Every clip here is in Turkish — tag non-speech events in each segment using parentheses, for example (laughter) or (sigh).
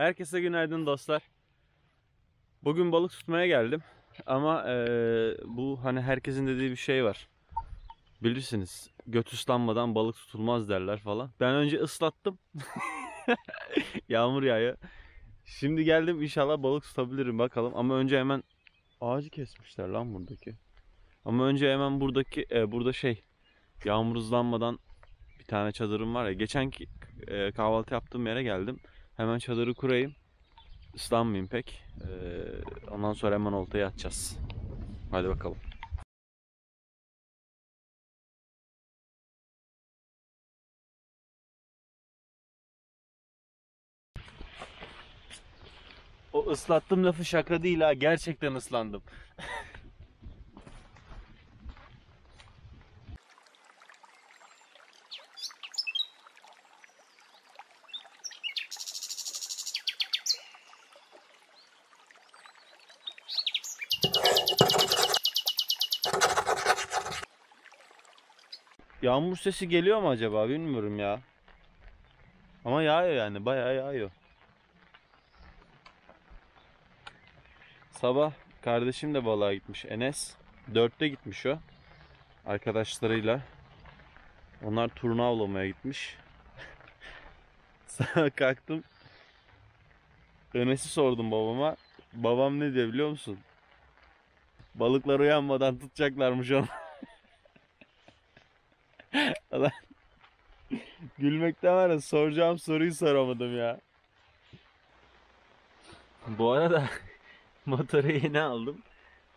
Herkese günaydın dostlar. Bugün balık tutmaya geldim. Ama eee, bu hani herkesin dediği bir şey var. Bilirsiniz göt ıslanmadan balık tutulmaz derler falan. Ben önce ıslattım. (laughs) Yağmur yağıyor. Şimdi geldim inşallah balık tutabilirim bakalım. Ama önce hemen ağacı kesmişler lan buradaki. Ama önce hemen buradaki e, burada şey yağmur hızlanmadan bir tane çadırım var ya. Geçen e, kahvaltı yaptığım yere geldim. Hemen çadırı kurayım. Islanmayayım pek. Ee, ondan sonra hemen oltaya atacağız. Hadi bakalım. O ıslattım lafı şaka değil ha. Gerçekten ıslandım. (laughs) Yağmur sesi geliyor mu acaba bilmiyorum ya. Ama yağıyor yani bayağı yağıyor. Sabah kardeşim de balığa gitmiş Enes. Dörtte gitmiş o. Arkadaşlarıyla. Onlar turna avlamaya gitmiş. (laughs) Sabah kalktım. Enes'i sordum babama. Babam ne diyor biliyor musun? Balıklar uyanmadan tutacaklarmış onu. Adam (laughs) gülmekten var ya soracağım soruyu soramadım ya. Bu arada (laughs) motoru yeni aldım.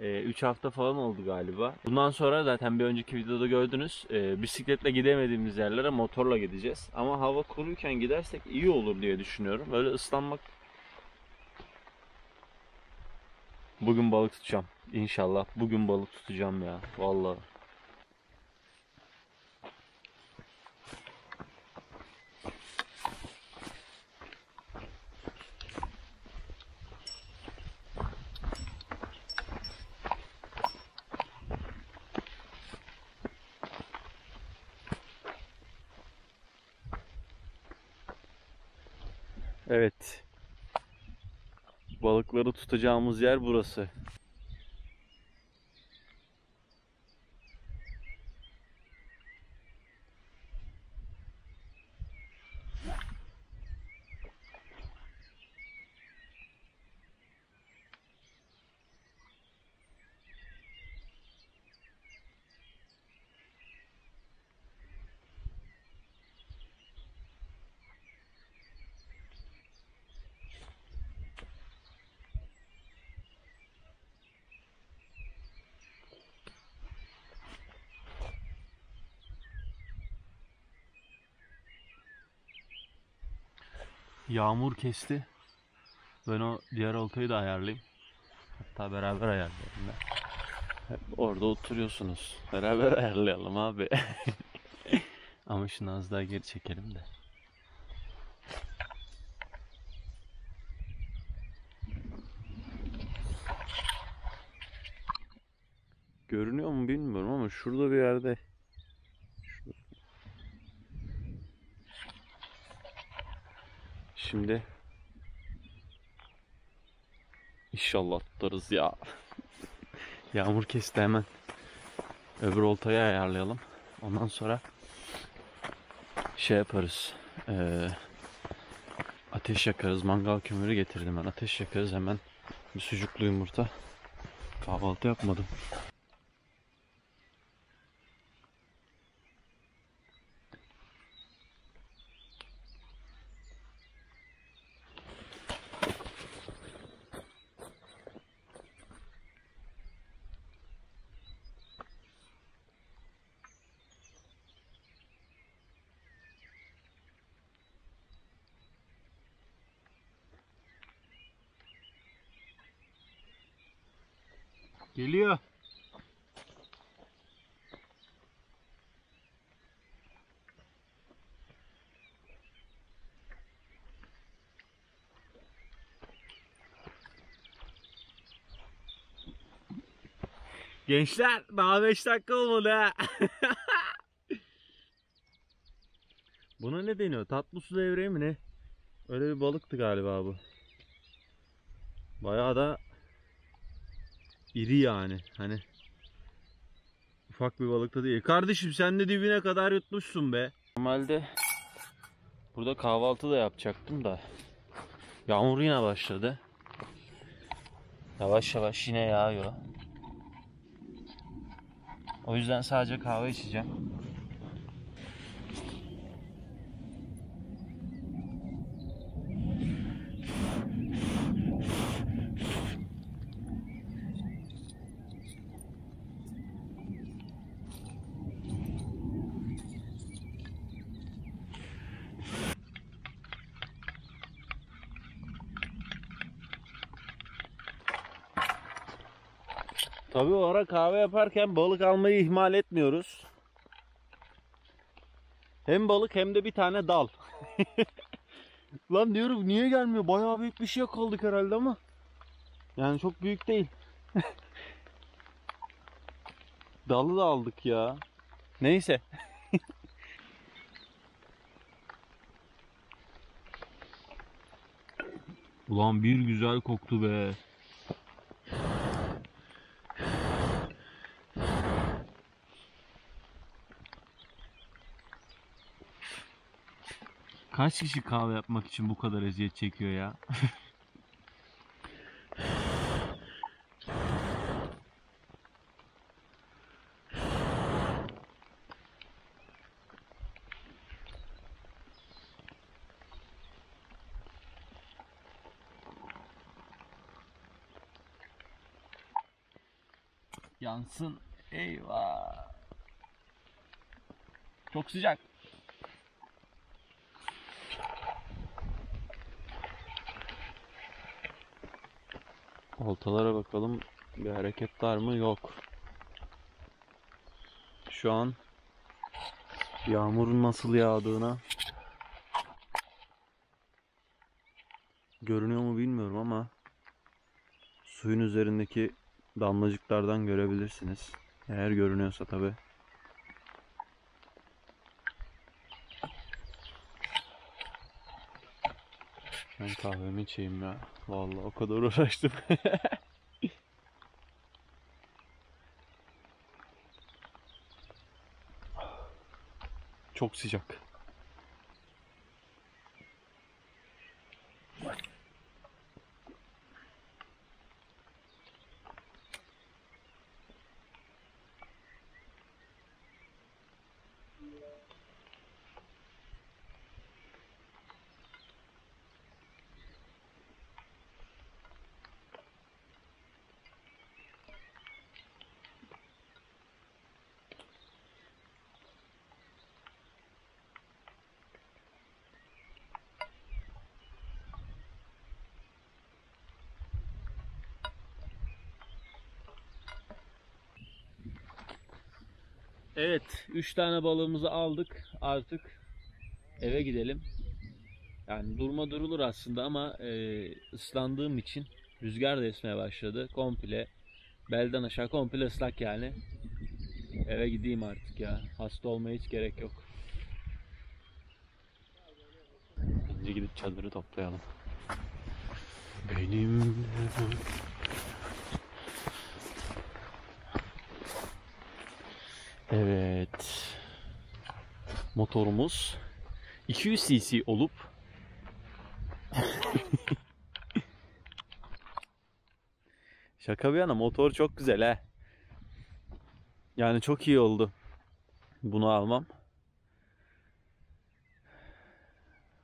3 hafta falan oldu galiba. Bundan sonra zaten bir önceki videoda gördünüz. Ee, bisikletle gidemediğimiz yerlere motorla gideceğiz. Ama hava kuruyken gidersek iyi olur diye düşünüyorum. Böyle ıslanmak. Bugün balık tutacağım. İnşallah bugün balık tutacağım ya. Vallahi. Evet. Balıkları tutacağımız yer burası. Yağmur kesti. Ben o diğer oltayı da ayarlayayım. Hatta beraber ayarlayalım. ya. Hep orada oturuyorsunuz. Beraber (laughs) ayarlayalım abi. (laughs) Ama şunu az daha geri çekelim de. Görünüyor mu bilmiyorum ama şurada bir yerde Şimdi İnşallah tutarız ya. (laughs) Yağmur kesti hemen. Öbür oltayı ayarlayalım. Ondan sonra şey yaparız. Ee, ateş yakarız. Mangal kömürü getirdim ben. Ateş yakarız hemen. Bir sucuklu yumurta. Kahvaltı yapmadım. Geliyor. Gençler daha 5 dakika olmadı ha. (laughs) Buna ne deniyor? Tatlı su devreği mi ne? Öyle bir balıktı galiba bu. Bayağı da iri yani. Hani ufak bir balık da değil. Kardeşim sen de dibine kadar yutmuşsun be. Normalde burada kahvaltı da yapacaktım da yağmur yine başladı. Yavaş yavaş yine yağıyor. O yüzden sadece kahve içeceğim. Tabii o ara kahve yaparken balık almayı ihmal etmiyoruz. Hem balık hem de bir tane dal. (laughs) Lan diyorum niye gelmiyor? Bayağı büyük bir şey yakaladık herhalde ama. Yani çok büyük değil. (laughs) Dalı da aldık ya. Neyse. (laughs) Ulan bir güzel koktu be. Kaç kişi kahve yapmak için bu kadar eziyet çekiyor ya? Yansın. Eyvah. Çok sıcak. Oltalara bakalım. Bir hareket var mı? Yok. Şu an yağmurun nasıl yağdığına görünüyor mu bilmiyorum ama suyun üzerindeki damlacıklardan görebilirsiniz. Eğer görünüyorsa tabi. Ben kahvemi içeyim ya. Vallahi o kadar uğraştım. (laughs) Çok sıcak. Evet, 3 tane balığımızı aldık. Artık eve gidelim. Yani durma durulur aslında ama e, ıslandığım için rüzgar da esmeye başladı. Komple belden aşağı komple ıslak yani. Eve gideyim artık ya. Hasta olmaya hiç gerek yok. Önce gidip çadırı toplayalım. Benim Evet. Motorumuz 200 cc olup (laughs) Şaka bir yana motor çok güzel he. Yani çok iyi oldu. Bunu almam.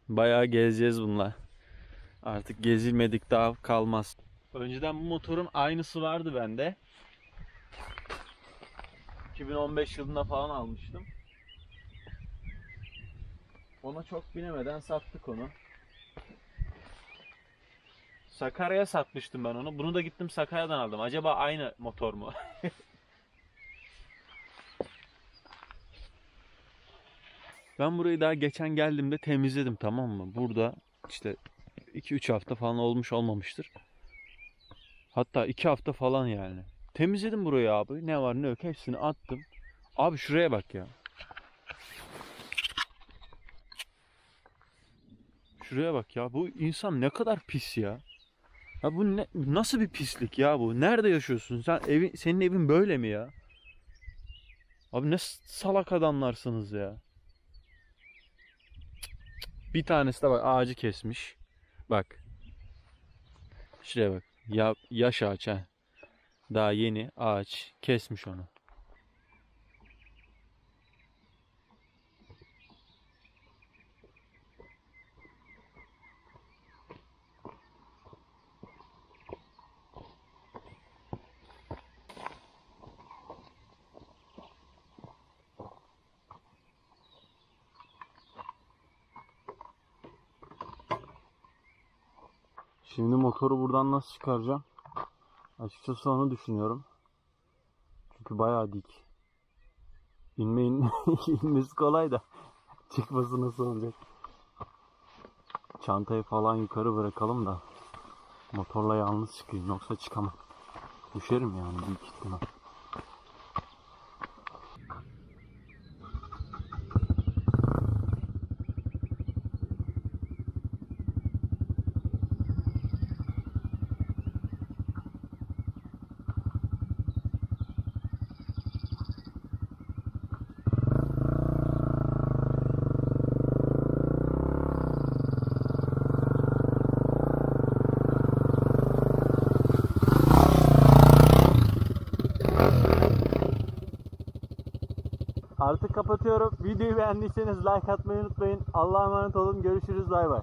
Bayağı gezeceğiz bununla. Artık gezilmedik daha kalmaz. Önceden bu motorun aynısı vardı bende. 2015 yılında falan almıştım. Ona çok binemeden sattık onu. Sakarya'ya satmıştım ben onu. Bunu da gittim Sakarya'dan aldım. Acaba aynı motor mu? (laughs) ben burayı daha geçen geldiğimde temizledim tamam mı? Burada işte 2-3 hafta falan olmuş olmamıştır. Hatta 2 hafta falan yani. Temizledim burayı abi. Ne var ne yok hepsini attım. Abi şuraya bak ya. Şuraya bak ya. Bu insan ne kadar pis ya. Ya bu ne, nasıl bir pislik ya bu? Nerede yaşıyorsun? Sen evin senin evin böyle mi ya? Abi ne salak adamlarsınız ya. Bir tanesi de bak ağacı kesmiş. Bak. Şuraya bak. Ya, yaş ağaç ha. Daha yeni ağaç kesmiş onu. Şimdi motoru buradan nasıl çıkaracağım? Açıkçası onu düşünüyorum. Çünkü bayağı dik. İnme in (laughs) inmesi kolay da (laughs) çıkması nasıl olacak? Çantayı falan yukarı bırakalım da motorla yalnız çıkayım yoksa çıkamam. Düşerim yani büyük ihtimal. Artık kapatıyorum. Videoyu beğendiyseniz like atmayı unutmayın. Allah'a emanet olun. Görüşürüz. Bay bay.